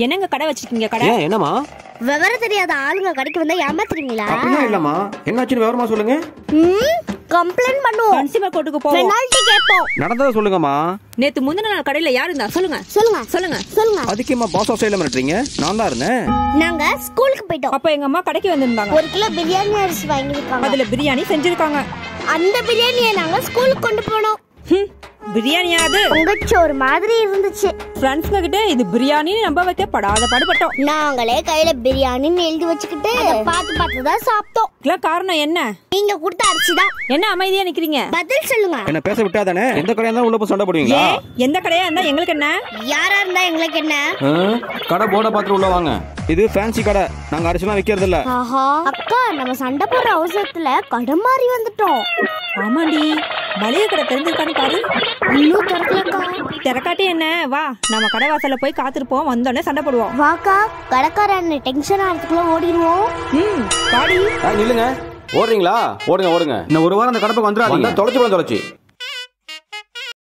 என்னங்க கடை வச்சிருக்கீங்க கடை? ஏன் என்னம்மா? விவரம் தெரியாத ஆளுங்க கடைக்கு வந்தா ஏமாத்துறீங்களா அப்படிலாம் இல்லம்மா. என்னாச்சுன்னு விவரமா சொல்லுங்க. கம்ப்ளைண்ட் பண்ணுவோம். கன்சியூமர் கோர்ட்டுக்கு போவோம். பெனால்டி கேட்போம். நடந்ததை சொல்லுங்கம்மா. நேத்து முந்தின நாள் கடையில யார் இருந்தா? சொல்லுங்க. சொல்லுங்க. சொல்லுங்க. சொல்லுங்க. அதுக்கேம்மா பாஸ் ஆஃப் சைடில் மிரட்டுறீங்க? நான் தான் இருந்தேன். நாங்க ஸ்கூலுக்கு போயிட்டோம். அப்ப எங்க அம்மா கடைக்கு வந்திருந்தாங்க. ஒரு கிலோ பிரியாணி அரிசி வாங்கியிருக்காங்க. அதுல பிரியாணி செஞ்சிருக்காங்க. அந்த பிரியாணியை நாங்க ஸ்கூலுக்கு கொண்டு போனோம். பிரியாணியா அது பொங்கச்சு ஒரு மாதிரி இருந்துச்சு. ஃப்ரெண்ட்ஸ்ங்க கிட்ட இது பிரியாணின்னு நம்ப வைக்க படாத பாடுபட்டோம். நாங்களே கையில பிரியாணின்னு எழுதி வச்சுக்கிட்டு அதை பார்த்து பார்த்து தான் சாப்பிட்டோம். இதெல்லாம் காரணம் என்ன? நீங்க கொடுத்த அரிசி தான். என்ன அமைதியா நிக்கிறீங்க? பதில் சொல்லுங்க. என்ன பேச விட்டாதானே எந்த கடையா இருந்தாலும் உள்ள போய் சண்டை போடுவீங்களா? எந்த கடையா இருந்தா எங்களுக்கு என்ன? யாரா இருந்தா எங்களுக்கு என்ன? கடை போர்டை பார்த்துட்டு உள்ள வாங்க. இது ஃபேன்சி கடை. நாங்க அரிசிலாம் விற்கிறது இல்ல ஆஹா அக்கா நம்ம சண்டை போடுற அவசரத்துல கடை மாறி வந்துட்டோம். ஆமாண்டி. மளிகை கடை தெரிஞ்சிருக்கான்னு பாரு. திறக்காட்டி என்ன? வா நம்ம கடை வாசல்ல போய் காத்திருப்போம். வந்தோடனே சண்டை போடுவோம். வாக்கா கடைக்காரன் டென்ஷன் ஆகிறதுக்குள்ள ஓடிடுவோம். ம் பாடி நில்லுங்க. ஓடுறீங்களா? ஓடுங்க ஓடுங்க. இன்னும் ஒரு வாரம் அந்த கடை பக்கம் வந்துடாதீங்க தொலைச்சு தொலைச்சு.